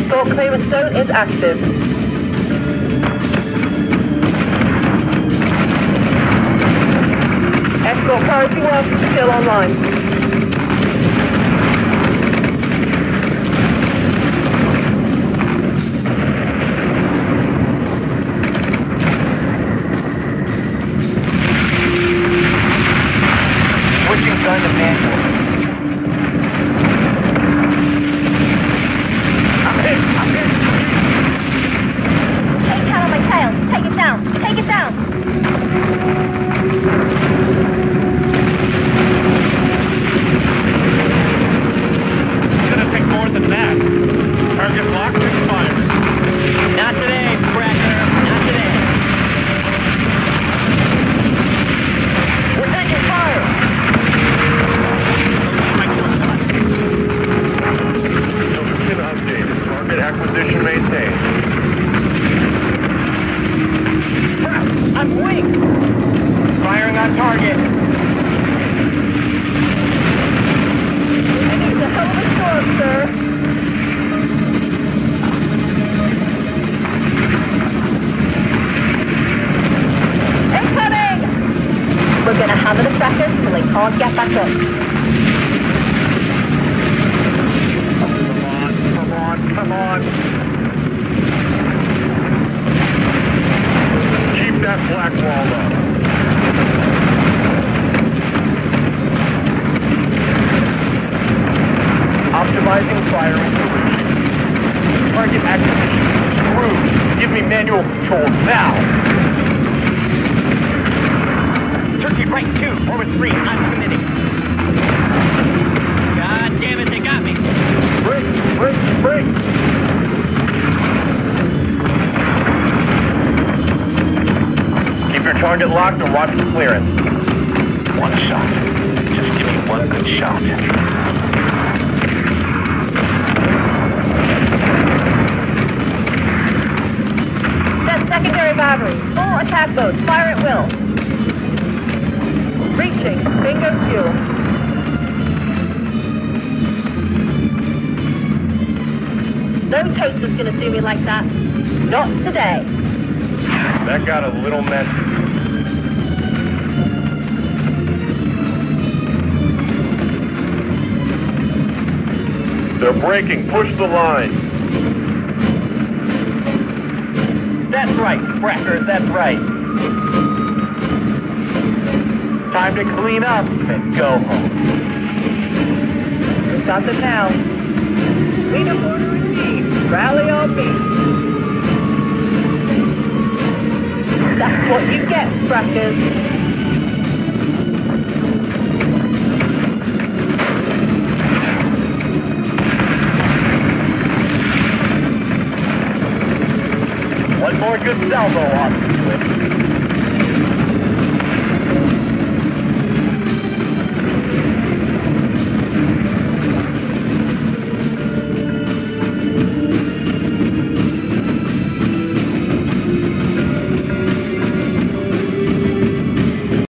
Escort clearance zone is active. Escort priority one still online. Gonna the trackers till they can't get back up. Come on, come on, come on. Keep that black wall up. Optimizing firing solution. Target acquisition screwed. Give me manual control now. Turkey right two, orbit three, I'm committing. God damn it, they got me. Break, break, break. Keep your target locked and watch the clearance. One shot. Just give me one good shot. Set secondary battery. Full attack mode. Fire at will. Reaching. Bingo fuel. No toaster's gonna do me like that. Not today. That got a little messy. They're breaking. Push the line. That's right, Cracker, that's right. Time to clean up and go home. Got them now. Freedom order received. Rally on me. That's what you get, crackers. One more good salvo off.